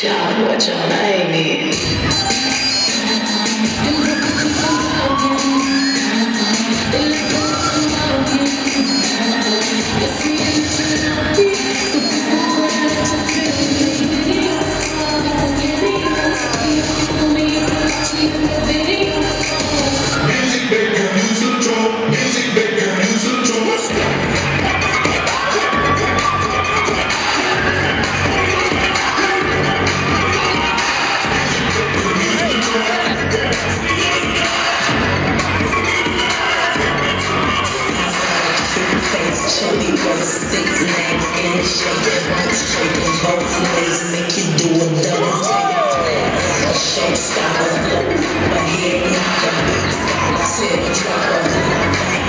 Y'all, what your name? chili roast, thick legs and shaking, shaking both ways, make you do a double take. Like a shake stopper, a head knocker, big stopper, tip dropper, back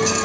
knocker.